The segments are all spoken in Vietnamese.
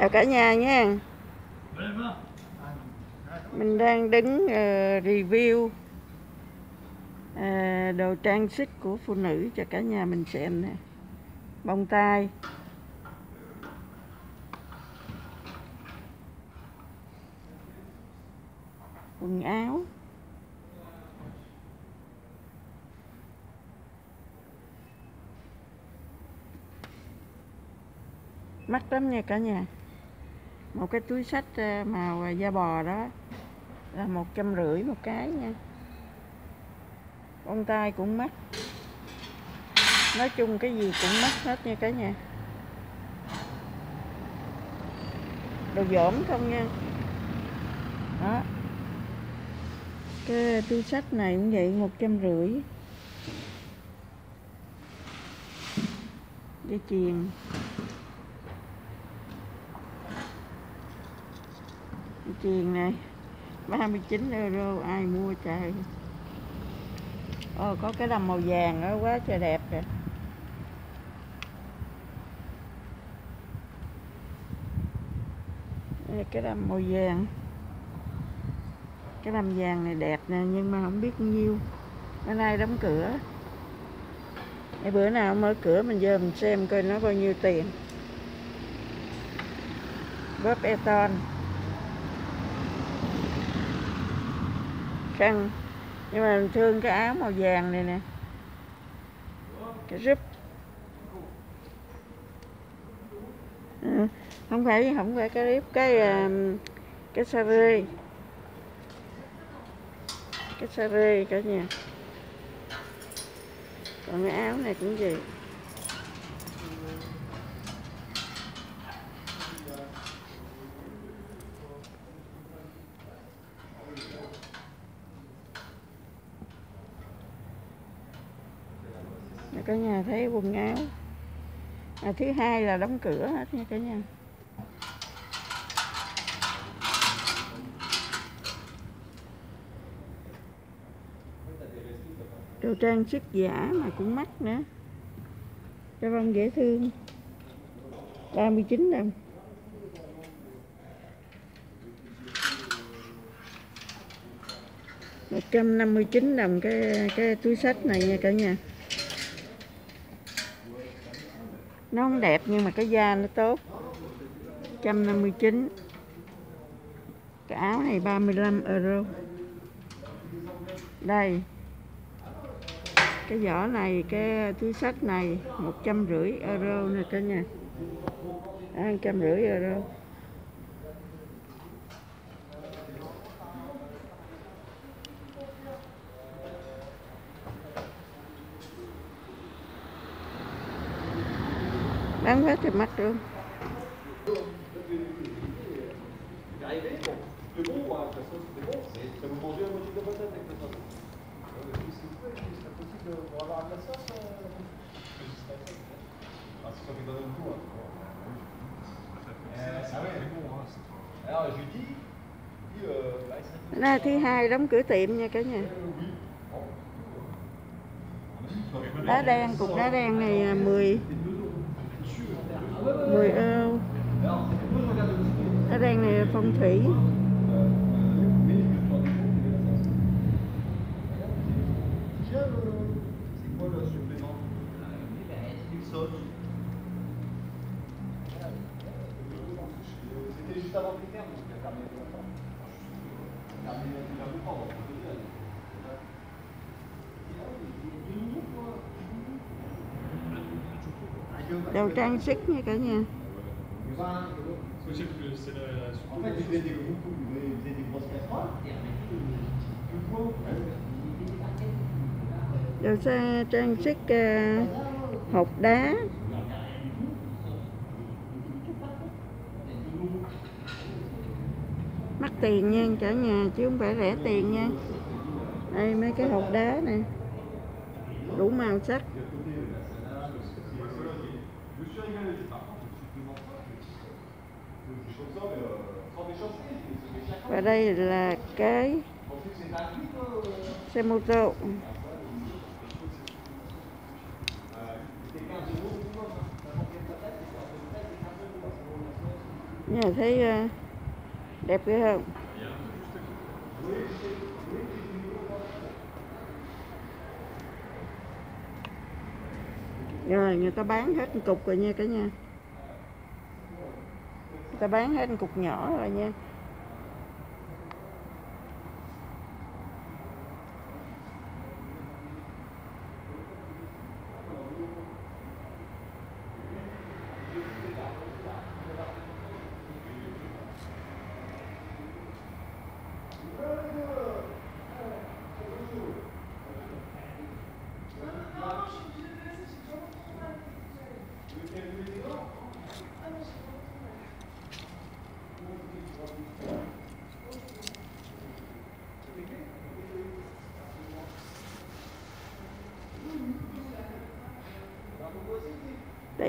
chào cả nhà nha. Mình đang đứng uh, review uh, đồ trang sức của phụ nữ cho cả nhà mình xem nè. Bông tai. Quần áo. Mắc lắm nha cả nhà một cái túi sách ờ, màu ờ, da bò đó. Là một trăm rưỡi một cái nha. Bông tai cũng mắc. Nói chung cái gì cũng mắc hết nha cả nhà. Đồ dỗm không nha. Đó. Cái túi sách này cũng vậy, một trăm rưỡi. Dây chuyền. Chiền này 39 euro ai mua trời. Ồ, có cái đầm màu vàng đó quá trời đẹp kìa. Đây, cái đầm màu vàng. Cái đầm vàng này đẹp nè nhưng mà không biết nhiêu. Bữa nay đóng cửa. Để bữa nào mở cửa mình vô mình xem coi nó bao nhiêu tiền. Bóp eton khăn nhưng mà mình thương cái áo màu vàng này nè. Cái rúp. Ừ, không phải không phải cái rúp cái ờ, cái sari rê. Cái sari cả nhà. Còn cái áo này cũng vậy. Cả nhà thấy quần áo. À, thứ hai là đóng cửa hết nha cả nhà. Đồ trang sức giả mà cũng mắc nữa. Cho vân dễ thương. 39 đồng. một trăm năm mươi chín đồng cái cái túi sách này nha cả nhà. Nó không đẹp nhưng mà cái da nó tốt. 159 cái áo này 35 euro. Đây. Cái vỏ này, cái túi sách này, một trăm rưỡi euro nè cả nhà. Một trăm rưỡi euro. Ăn hết thì mắc luôn. Là thứ hai đóng cửa tiệm nha cả nhà. Đá đen, cục đá đen này à, 10 10 euro cái đen này là phong thủy C'était juste avant le terme, donc il a terminé longtemps. Il a terminé il a longtemps, đồ trang sức nha cả nhà. Đồ xe trang sức uh, hộp đá. Mắc tiền nha cả nhà chứ không phải rẻ tiền nha. Đây mấy cái hộp đá này đủ màu sắc. Và đây là cái xe mô tô. Nhà thấy ờ, đẹp ghê không? Rồi, người ta bán hết một cục rồi nha cả nhà. Người ta bán hết một cục nhỏ rồi nha.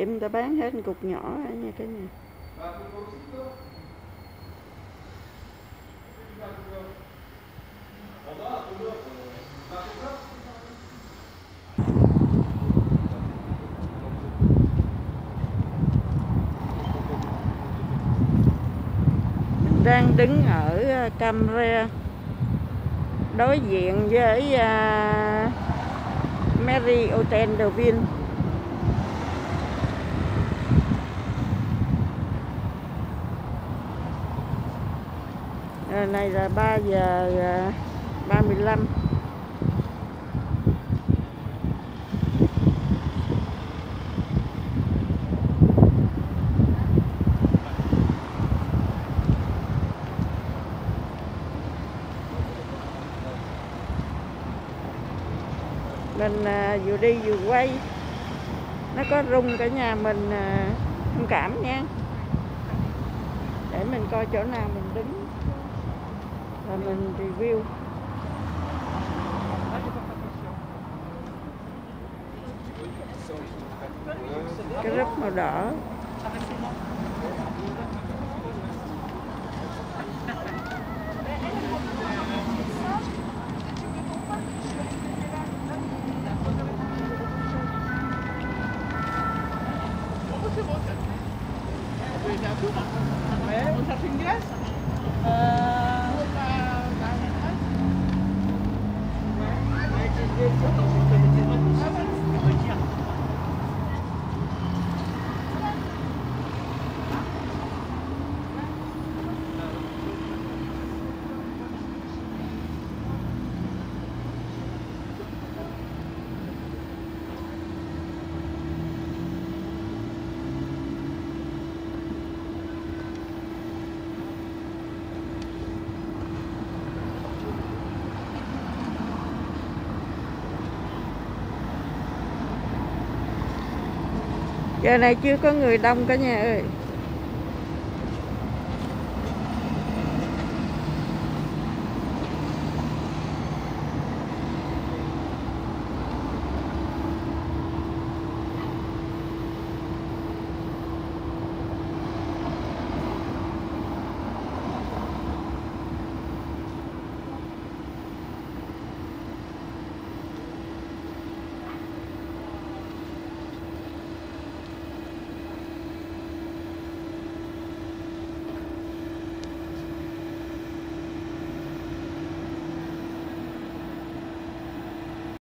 Tiệm người ta bán hết cục nhỏ ấy nha cả nhà. Mình đang đứng ở à, camera đối diện với uh, Mary Hotel Giờ này là 3 giờ ờ, 35 mình à, vừa đi vừa quay. Nó có rung cả nhà mình à, thông cảm nha. Để mình coi chỗ nào mình đứng và mình review cái rất màu đỏ Giờ này chưa có người đông cả nhà ơi.